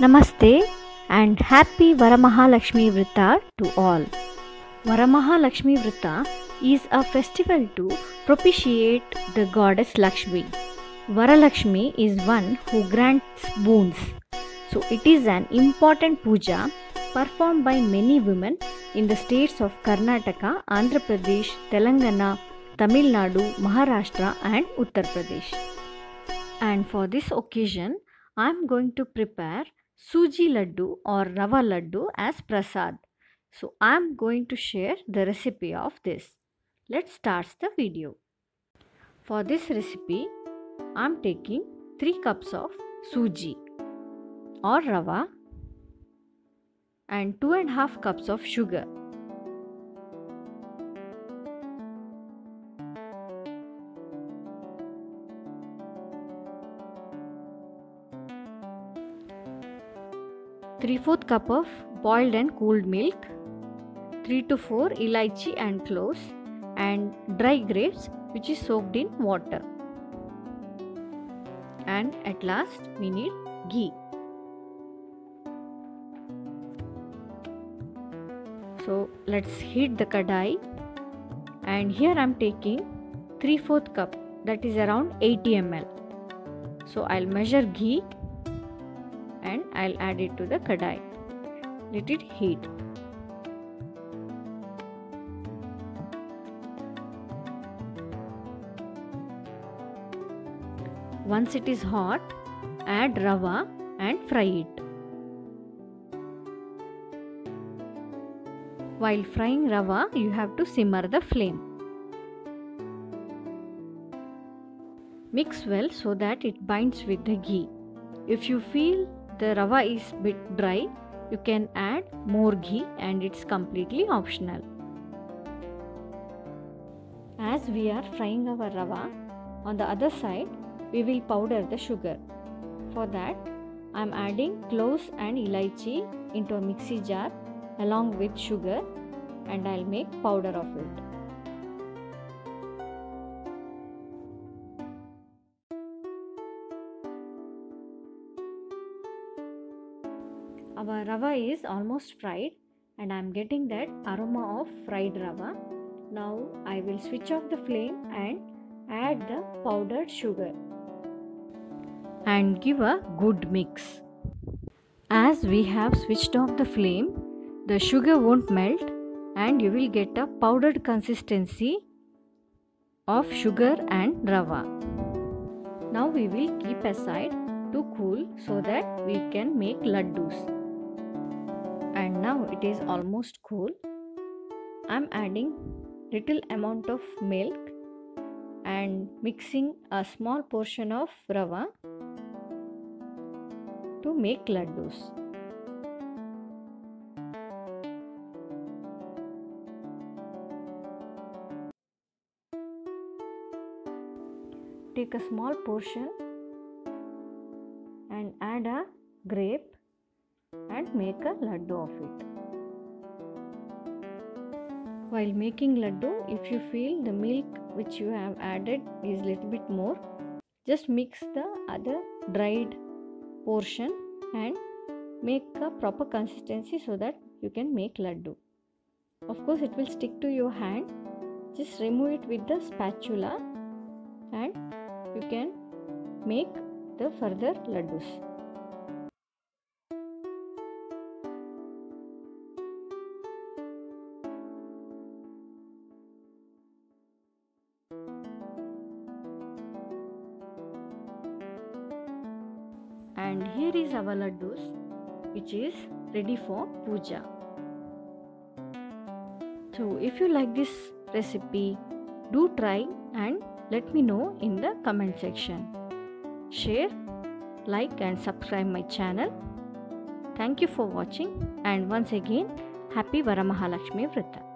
Namaste and happy Varamahalakshmi Vrata to all. Varamahalakshmi Vrata is a festival to propitiate the goddess Lakshmi. Varalakshmi is one who grants boons. So it is an important puja performed by many women in the states of Karnataka, Andhra Pradesh, Telangana, Tamil Nadu, Maharashtra and Uttar Pradesh. And for this occasion, I am going to prepare Suji Laddu or Rava Laddu as prasad. So I am going to share the recipe of this. Let's start the video. For this recipe, I am taking 3 cups of Suji or Rava and 2 and half cups of sugar. Three fourth cup of boiled and cooled milk, 3 to 4 elaichi and cloves, and dry grapes which is soaked in water. And at last we need ghee. So let's heat the kadai and here I am taking 3 4th cup that is around 80 ml. So I'll measure ghee and I'll add it to the kadai. Let it heat. Once it is hot, add rava and fry it. While frying rava, you have to simmer the flame. Mix well so that it binds with the ghee. If you feel the rava is bit dry, you can add more ghee and it's completely optional. As we are frying our rava, on the other side we will powder the sugar. For that, I am adding cloves and elaichi into a mixie jar along with sugar and I'll make powder of it. Our rava is almost fried and I am getting that aroma of fried rava. Now I will switch off the flame and add the powdered sugar and give a good mix. As we have switched off the flame, the sugar won't melt and you will get a powdered consistency of sugar and rava. Now we will keep aside to cool so that we can make laddus. It is almost cool. I am adding little amount of milk and mixing a small portion of rava to make laddus. Take a small portion and add a grape and make a laddu of it. While making laddu, if you feel the milk which you have added is little bit more, just mix the other dried portion and make a proper consistency so that you can make laddu. Of course, it will stick to your hand. Just remove it with the spatula and you can make the further laddus. And here is our laddus which is ready for puja. So if you like this recipe do try and let me know in the comment section. Share like and subscribe my channel. Thank you for watching and once again happy varamahalakshmi vrata